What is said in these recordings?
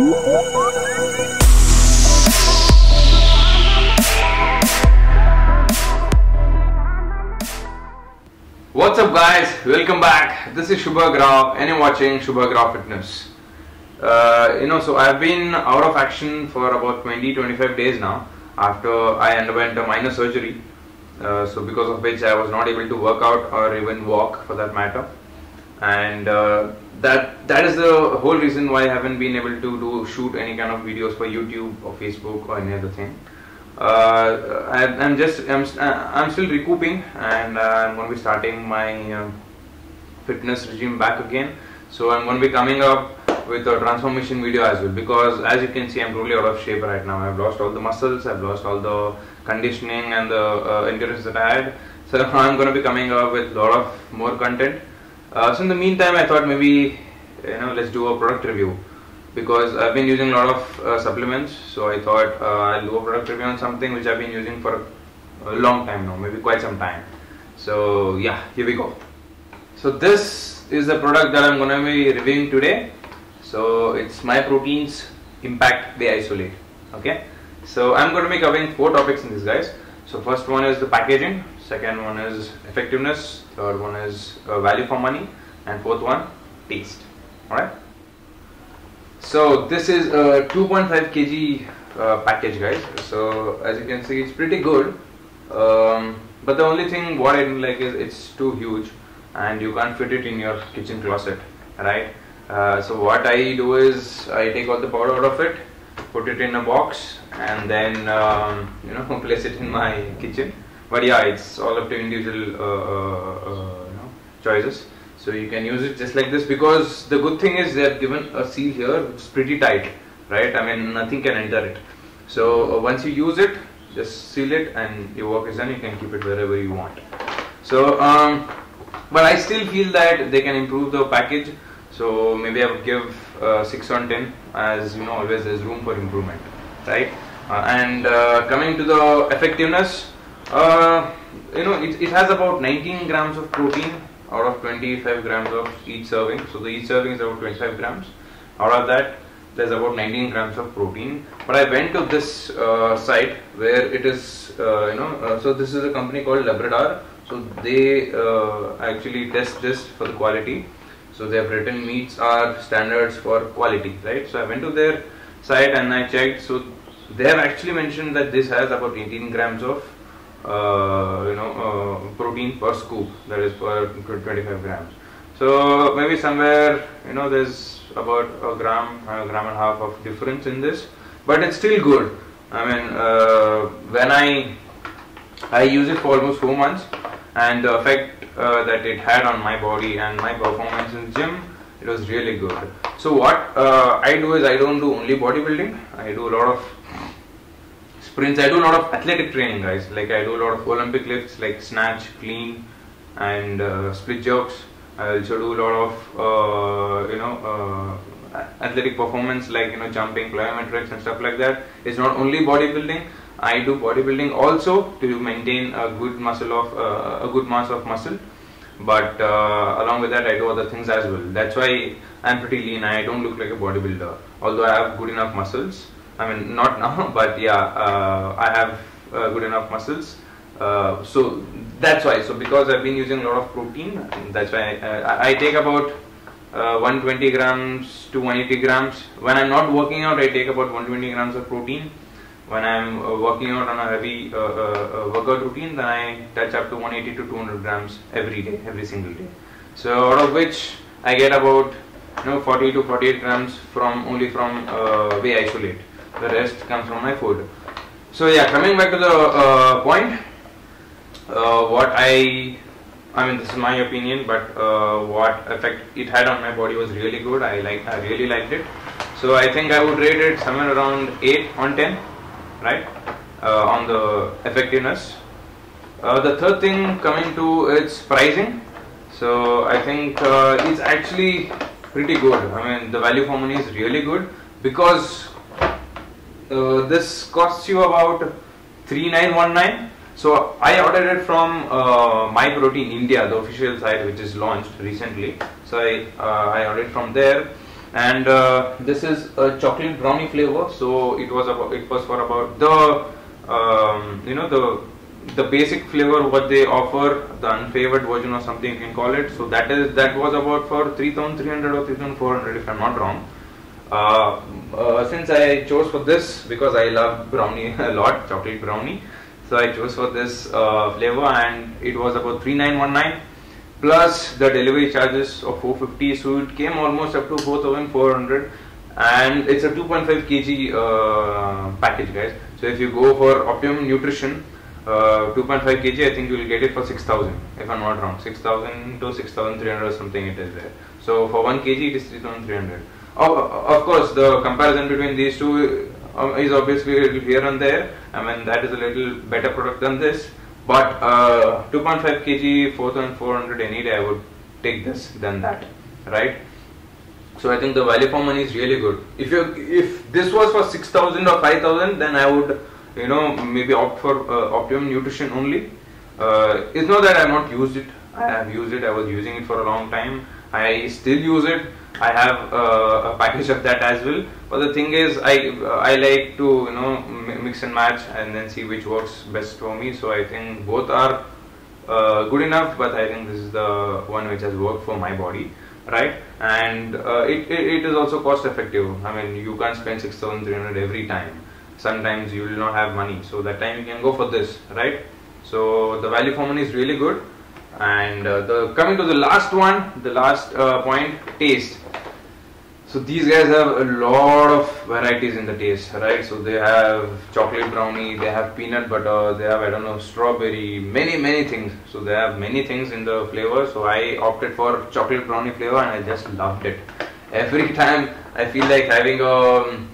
What's up guys? Welcome back. This is Shubhag Rao and you're watching Shubhag Rao Fitness. Uh, you know, so I've been out of action for about 20-25 days now after I underwent a minor surgery. Uh, so because of which I was not able to work out or even walk for that matter. And uh, that that is the whole reason why I haven't been able to do shoot any kind of videos for YouTube or Facebook or any other thing. Uh, I, I'm just I'm, I'm still recouping and I'm going to be starting my uh, fitness regime back again. So I'm going to be coming up with a transformation video as well because as you can see I'm totally out of shape right now. I've lost all the muscles, I've lost all the conditioning and the uh, endurance that I had. So I'm going to be coming up with a lot of more content. Uh, so in the meantime I thought maybe you know let's do a product review. Because I've been using a lot of uh, supplements so I thought uh, I'll do a product review on something which I've been using for a long time now maybe quite some time. So yeah here we go. So this is the product that I'm going to be reviewing today. So it's Myprotein's impact whey isolate okay? So I'm going to be covering four topics in this guys. So first one is the packaging second one is effectiveness. Third one is uh, value for money. And fourth one taste. Alright? So this is a 2.5 kg uh, package guys. So as you can see it's pretty good. Um, but the only thing what I don't like is it's too huge and you can't fit it in your kitchen closet right? Uh, so what I do is I take all the powder out of it put it in a box and then um, you know place it in my kitchen but yeah it's all up to individual uh, uh, uh you know, choices. So you can use it just like this because the good thing is they have given a seal here it's pretty tight right? I mean nothing can enter it. So uh, once you use it just seal it and your work is done. You can keep it wherever you want. So um, but I still feel that they can improve the package. So maybe I would give uh, 6 on 10 as you know always there's room for improvement right? Uh, and coming to the effectiveness uh, you know it, it has about 19 grams of protein out of 25 grams of each serving. So the each serving is about 25 grams. Out of that, there's about 19 grams of protein. But I went to this uh, site where it is, uh, you know, uh, so this is a company called Labdoor. So they uh, actually test this for the quality. So they have written meets are standards for quality, right? So I went to their site and I checked. So they have actually mentioned that this has about 18 grams of uh, you know uh, protein per scoop that is per 25 grams. So maybe somewhere you know there's about a gram a gram and a half of difference in this but it's still good. I mean uh, when I I use it for almost four months and the effect uh, that it had on my body and my performance in gym it was really good. So what uh, I do is I don't do only bodybuilding. I do a lot of sprints. I do a lot of athletic training, guys. Like I do a lot of Olympic lifts, like snatch, clean, and uh, split jerks. I also do a lot of uh, you know uh, athletic performance, like you know jumping, plyometrics, and stuff like that. It's not only bodybuilding. I do bodybuilding also to maintain a good muscle of uh, a good mass of muscle. But uh, along with that, I do other things as well. That's why I'm pretty lean. I don't look like a bodybuilder, although I have good enough muscles. I mean, not now, but yeah, uh, I have uh, good enough muscles. Uh, so that's why. So because I've been using a lot of protein, that's why I, I take about uh, 120 grams to 180 grams. When I'm not working out, I take about 120 grams of protein. When I'm uh, working out on a heavy uh, workout routine, then I touch up to 180 to 200 grams every day, every single day. So out of which I get about you know 40 to 48 grams from only from whey isolate the rest comes from my food so yeah coming back to the uh, point uh, what I I mean this is my opinion but uh, what effect it had on my body was really good. I like I really liked it. So I think I would rate it somewhere around 8 on 10 right uh, on the effectiveness. Uh, the third thing coming to its pricing. So I think uh, it's actually pretty good. I mean the value for money is really good because uh, this costs you about 3919 so I ordered it from uh, Myprotein India the official site which is launched recently. So I, uh, I ordered from there. And uh, this is a chocolate brownie flavor. So it was about it was for about the um, you know the the basic flavor what they offer the unfavored version or something you can call it. So that is that was about for 3300 or 3400 if i'm not wrong uh, uh, since i chose for this because i love brownie a lot chocolate brownie so i chose for this uh, flavor and it was about 3919 plus the delivery charges of 450 so it came almost up to 4400 and it's a 2.5 kg uh, package guys. So if you go for optimum nutrition uh, 2.5 kg I think you will get it for 6000 if I'm not wrong. 6000 to 6300 or something it is there. So for 1 kg it is 3300 oh, of course the comparison between these two um, is obviously here and there. I mean that is a little better product than this. But uh, 2.5 kg 4400 any day I would take this than that right? So I think the value for money is really good. If you if this was for 6000 or 5000 then I would you know maybe opt for uh, optimum nutrition only. Uh, it's not that I have not used it. I have used it. I was using it for a long time. I still use it I have uh, a package of that as well. But the thing is I I like to you know mix and match and then see which works best for me. So I think both are uh, good enough but I think this is the one which has worked for my body right? And uh, it, it, it is also cost effective. I mean you can't spend 6300 every time. Sometimes you will not have money. So that time you can go for this right? So the value for money is really good and uh, the coming to the last one the last uh, point taste. So these guys have a lot of varieties in the taste right? So they have chocolate brownie they have peanut butter they have i don't know strawberry many many things. So they have many things in the flavor. So i opted for chocolate brownie flavor and i just loved it. Every time i feel like having a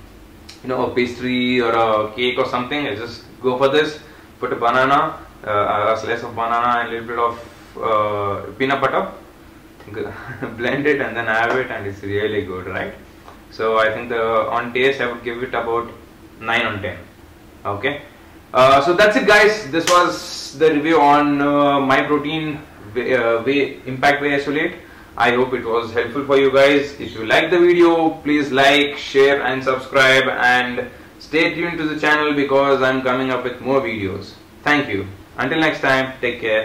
you know a pastry or a cake or something i just go for this put a banana uh, a slice of banana and a little bit of peanut butter blend it and then have it and it's really good right? So I think the on taste I would give it about 9 on 10 okay? Uh, so that's it guys. This was the review on uh, Myprotein uh, whey impact whey isolate. I hope it was helpful for you guys. If you like the video please like share and subscribe and stay tuned to the channel because I'm coming up with more videos. Thank you. Until next time take care